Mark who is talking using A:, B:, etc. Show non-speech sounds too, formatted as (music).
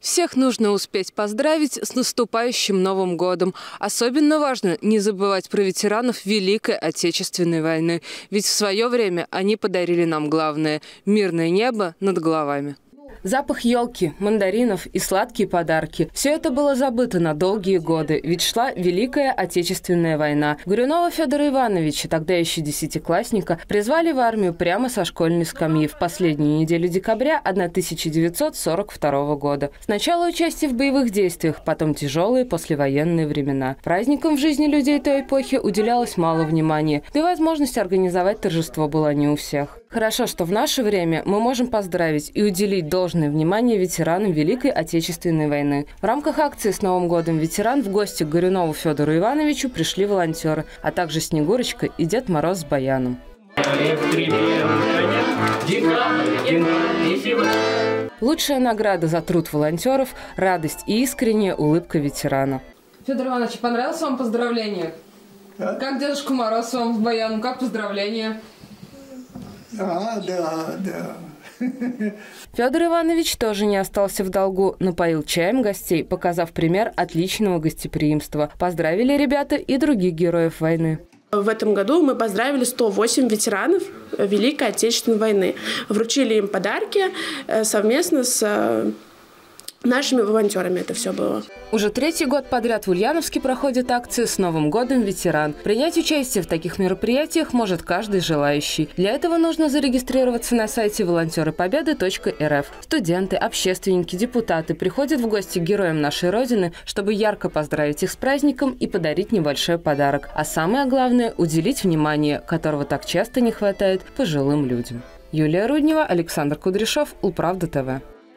A: Всех нужно успеть поздравить с наступающим Новым годом. Особенно важно не забывать про ветеранов Великой Отечественной войны. Ведь в свое время они подарили нам главное – мирное небо над головами. Запах елки, мандаринов и сладкие подарки – все это было забыто на долгие годы, ведь шла Великая Отечественная война. Горюнова Федора Ивановича, тогда еще десятиклассника, призвали в армию прямо со школьной скамьи в последнюю неделю декабря 1942 года. Сначала участие в боевых действиях, потом тяжелые послевоенные времена. Праздникам в жизни людей той эпохи уделялось мало внимания, да и возможность организовать торжество была не у всех. Хорошо, что в наше время мы можем поздравить и уделить должное внимание ветеранам Великой Отечественной войны. В рамках акции «С Новым годом ветеран» в гости к Горюнову Федору Ивановичу пришли волонтеры, а также Снегурочка и Дед Мороз с Баяном. Лучшая награда за труд волонтеров – радость и искренняя улыбка ветерана. Федор Иванович, понравилось вам поздравление? А? Как Дедушка Мороз вам с Баяном? Как поздравление?
B: А, да, да. (laughs)
A: Федор Иванович тоже не остался в долгу, напоил чаем гостей, показав пример отличного гостеприимства. Поздравили ребята и других героев войны.
C: В этом году мы поздравили 108 ветеранов Великой Отечественной войны. Вручили им подарки э, совместно с э, Нашими волонтерами это все было.
A: Уже третий год подряд в Ульяновске проходит акция «С Новым годом, ветеран». Принять участие в таких мероприятиях может каждый желающий. Для этого нужно зарегистрироваться на сайте волонтеры-победы.рф. Студенты, общественники, депутаты приходят в гости к героям нашей Родины, чтобы ярко поздравить их с праздником и подарить небольшой подарок. А самое главное – уделить внимание, которого так часто не хватает пожилым людям. Юлия Руднева, Александр Кудряшов, Улправда ТВ.